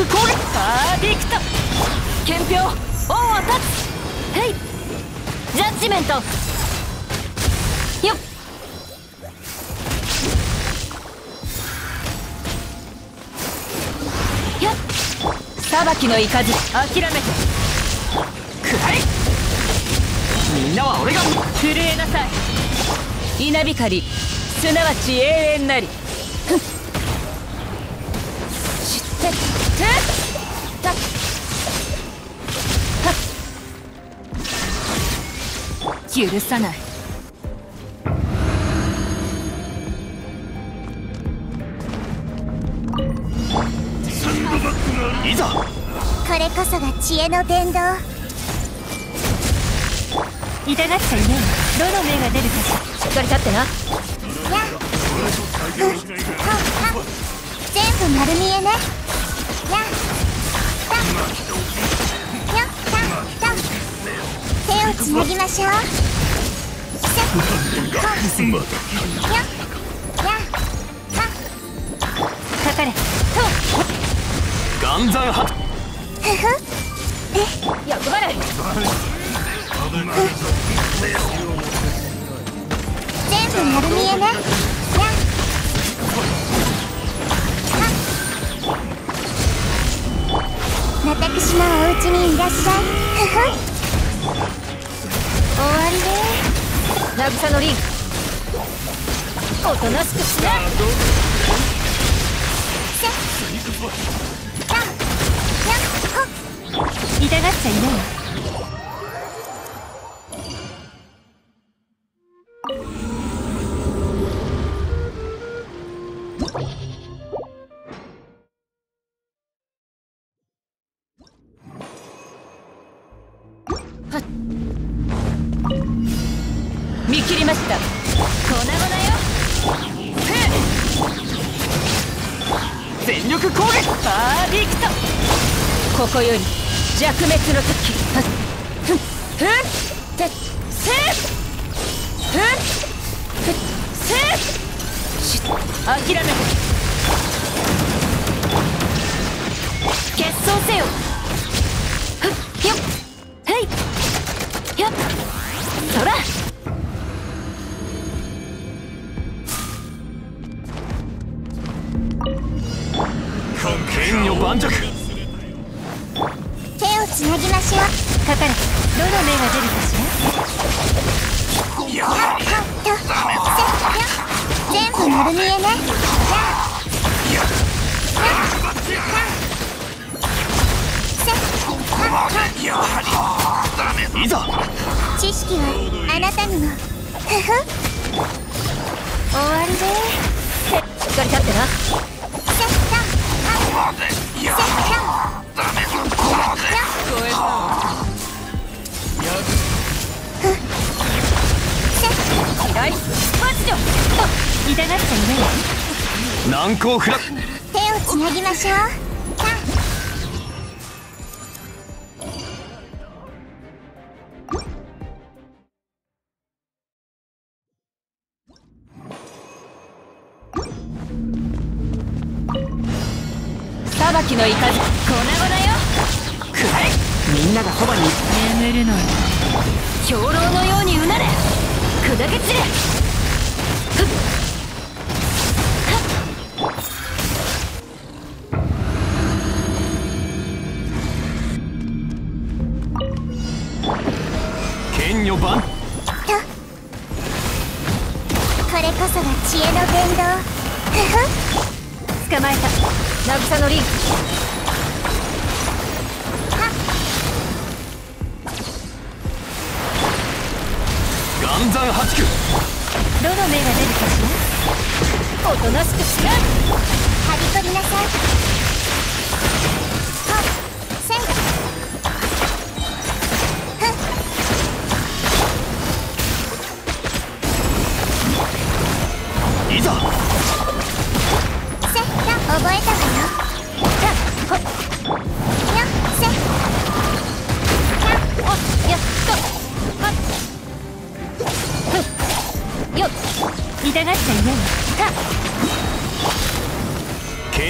力攻撃パーディクト憲兵恩を断つ。へいジャッジメント。よっ。よっ裁きの雷諦めて。くらえみんなは俺が。震えなさい。稲光。すなわち永遠なり許さない。いざ。これこそが知恵の伝道痛がっちゃいね。えどの目が出るかししっかり立ってな。や全部丸見えね。やたよたた手をつなぎましょう。まだかかれと岩山発ふふ役払い全部丸見えねやは私のお家にいらっしゃいふふわりね。渚のリンおとなしくしな。痛がっちゃいねはっ見切りました。粉々よ。全力攻撃。パーディクト。ここより弱滅の時。はっ。ふんふんてせふんふせし諦めて。決闘せよ。ふっ。よっそら剣女盤石。手をつなぎましょう。かかれどの目が出るかしら？はっとせや全部丸見えね。やいざ知識はあなたにも終わりでしっかり立ってな。せったはせ左マジで痛がっちゃいね難攻不落手をつなぎましょうがそばに。眠るのよ。兵糧のようにうなれ。砕け散れ。これこそが知恵の伝道捕まえた。渚のリン岩山八九どの目が出るかしら？おとなしくしな張り取りなさい。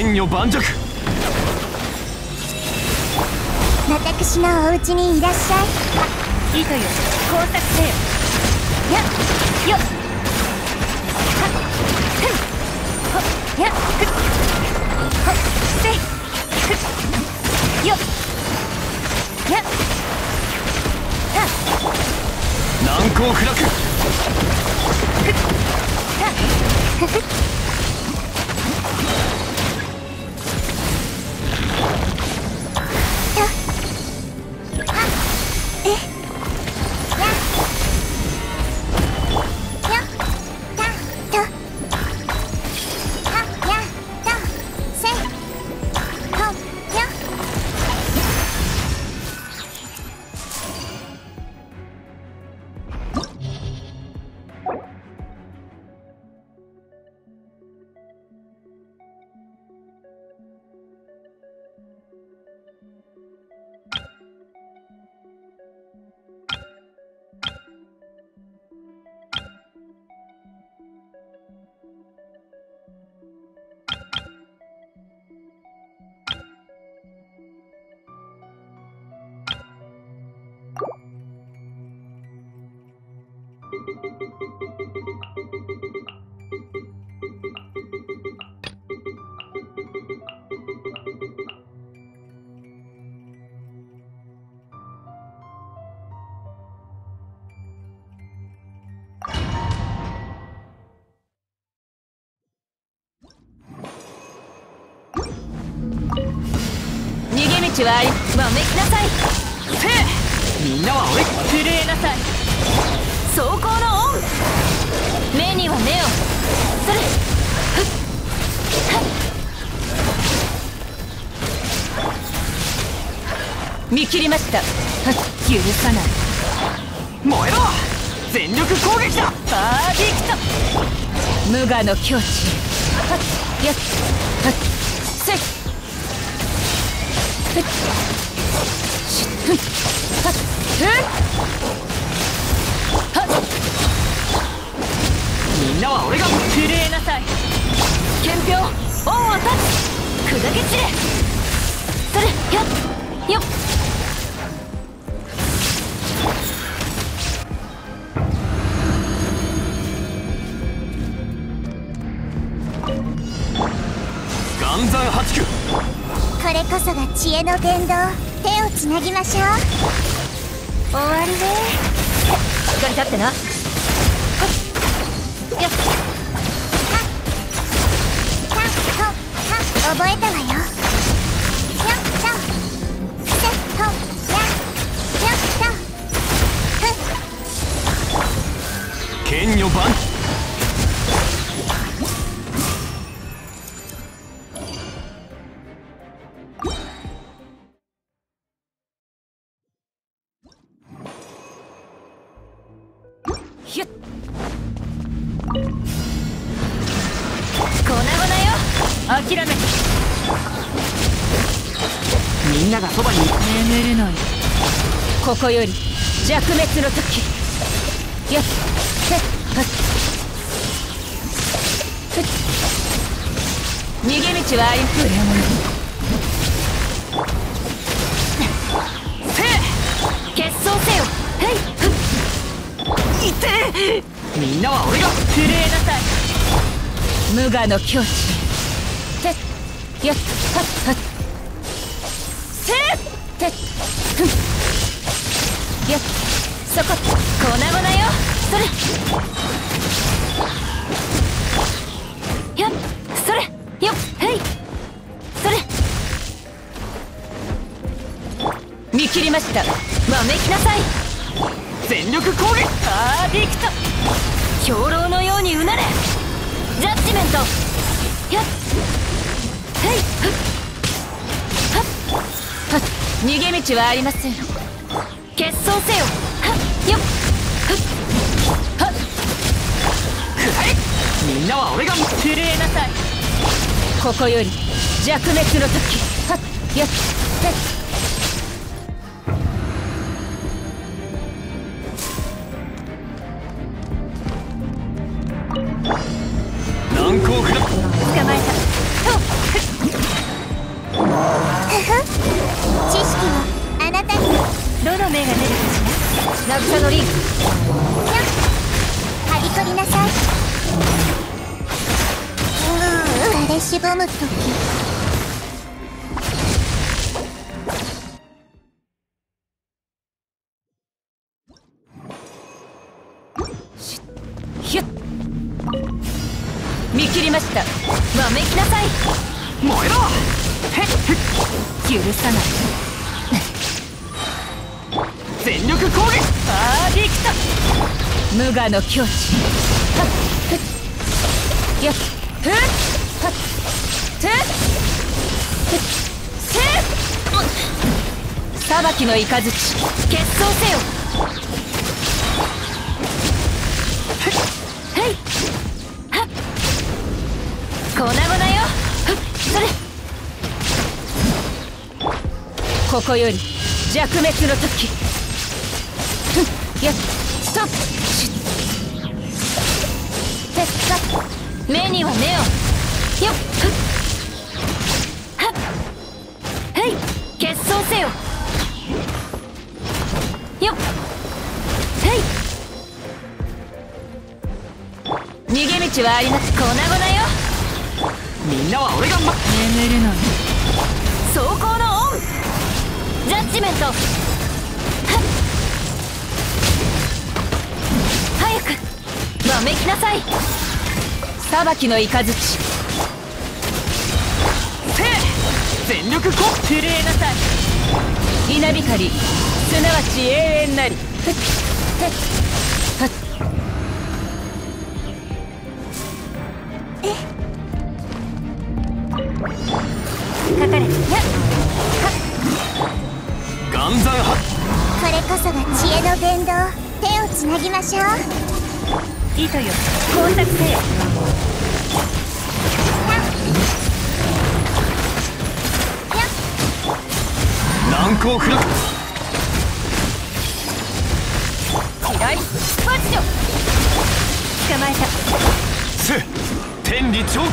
えた剣女盤石。私のお家にいらっしゃい。糸よ。工作せよ。やっよっ。はっふん。ほっやっふっ。ほっせい。ふっ。よっ。やっ。はっ。難攻不落。よっえ逃げ道はありわめきなさい。みんなは俺震えなさい。走行の目には目を。それふっはっ見切りましたはっ許さない燃えろ全力攻撃だパーディクト無我の境地はっやっはっせいふっしふっはっふっは俺が震えなさい。憲兵オンを立つ砕け散れ。それよっよっ。岩山八九これこそが知恵の伝道手をつなぎましょう。終わりね。しっかり立ってな覚えたわよ。よっとせとやよっとふっ剣女番諦めみんながそばに眠るのよここより弱滅の時よっせっはっふっ逃げ道はありふれ者せい決闘せよへいふっいてみんなは俺が。震えなさい無我の境地。やっはっはっせてふんやっそこ粉々よそれやっそれよっへいそれ見切りましたわめきなさい全力攻撃パーディクト兵糧のようにうなれジャッジメントやっ逃げ道はありません。決闘せよ。はっよっ。はっみんなは俺が震えなさい。ここより弱滅の時。はっ。やっいうー垂れしぼむ時見切りましたわめきなさい燃えろへっ許さない全力攻撃パーディクト無我の境地はっふっやっふっ裁きの雷決闘せよ。へい。はっ。粉々よ。それ。ここより弱滅の時。ふやストップ。シュッ。てっか。目には目を。よっ。せよ。よっ。へい。逃げ道はあります。粉々よ。みんなは俺がま眠るのに走行のオン。ジャッジメント。はっ。早く。わめきなさい。裁きの雷。せ全力攻震えなさ。い稲光すなわち永遠なり。ふっふっふっかかれやっ岩山発これこそが知恵の伝道手をつなぎましょう。糸よ。工作せよ難攻不落左パッチョ捕まえた。せ天理チョーク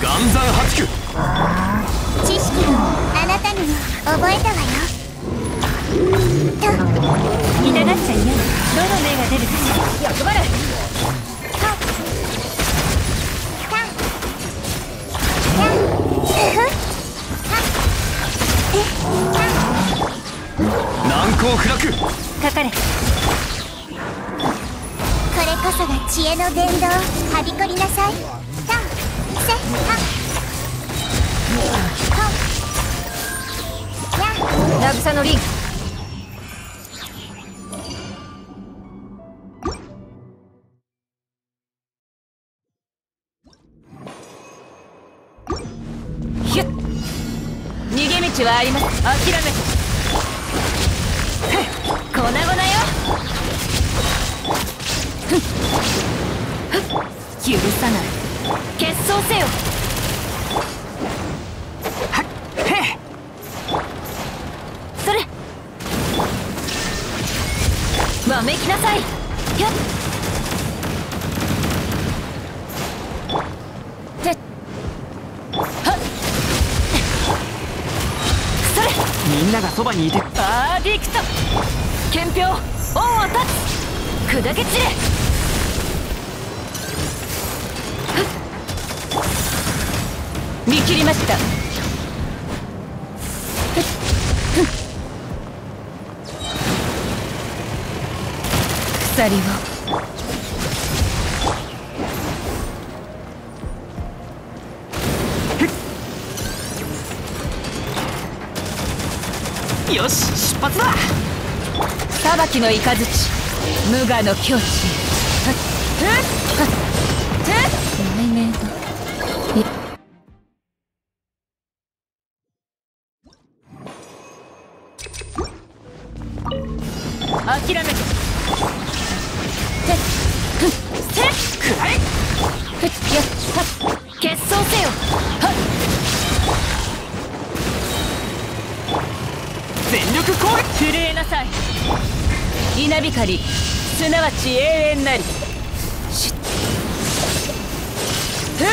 岩山八九。知識をあなたにも覚えたわよ。と痛がっちゃいな。いどの目が出るかしら欲張る難攻不落。かかれ。これこそが知恵の伝道はびこりなさい。たせはほや渚のリン。グはあります。諦めて。粉々よ。許さない。決闘せよ。はっ。へそれ。わめきなさい。やっそばにいて。バーディクト。憲兵恩を断つ。砕け散れ。見切りました。ふっ。ふっ。鎖をよし出発だ。裁きの雷無我の境地。全力攻撃。震えなさい。稲光。すなわち永遠なり。シュッふっ。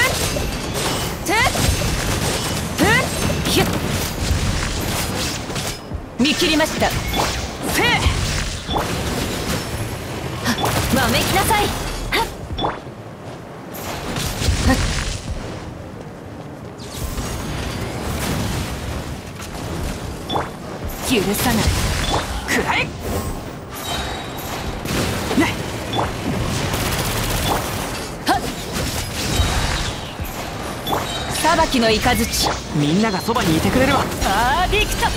ふっ。ふっ。ひゅっ見切りました。せい。わめきなさい許さない。くらえね。はっ。裁きの雷。みんながそばにいてくれるわアーディクト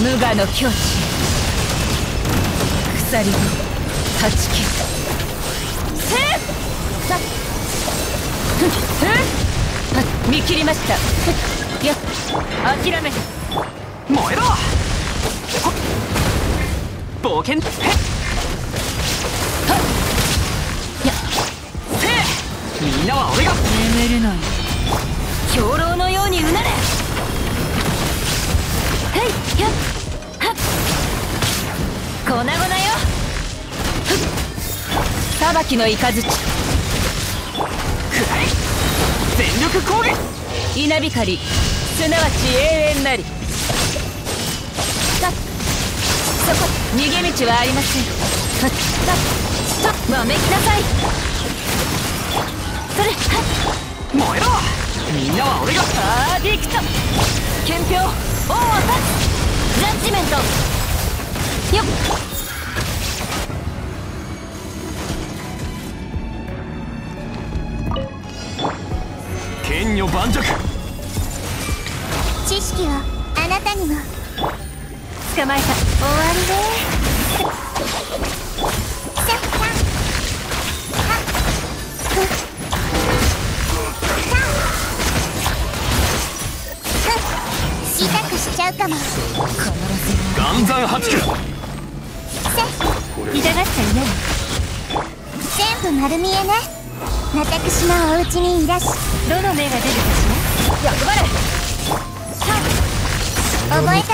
無我の境地。鎖を断ち切るせー。さふんふっ。見切りました。やっ。諦め燃えろ冒険。へっ。や。せい。みんなは俺が。眠るのに兵糧のようにうなれ。はいやっ。はっ。粉々よ。ふっ。裁きの雷。くらえ全力攻撃。稲光すなわち永遠なりそこ逃げ道はありませんはっさとわめきなさいそれはっ燃えろみんなは俺がアーディクト憲兵王は立つジャッジメントよっ剣女盤石。知識をあなたにも。捕まえた。終わりね。ささはふさふ痛くしちゃうかも岩山八九せ痛がっちゃいない全部丸見えね私のお家にいらしどの目が出るかしら役払い覚え